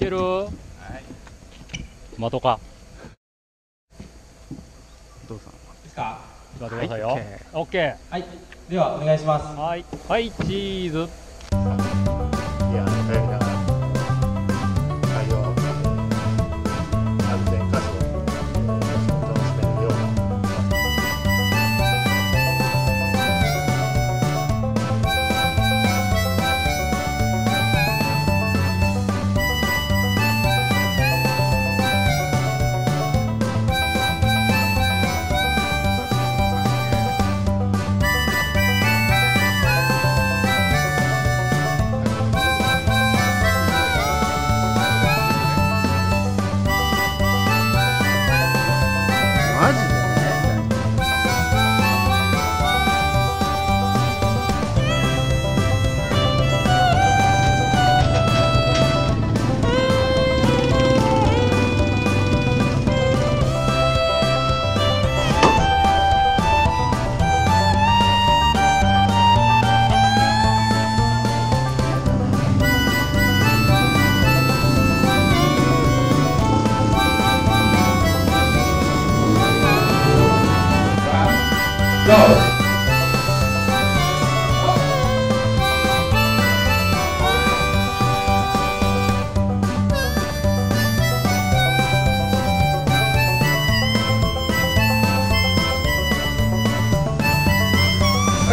ける。待とうか。お父さんですか？待ってくださいよ、はい。オッケーはい。ではお願いします。はい。はいチーズは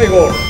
い、ゴール。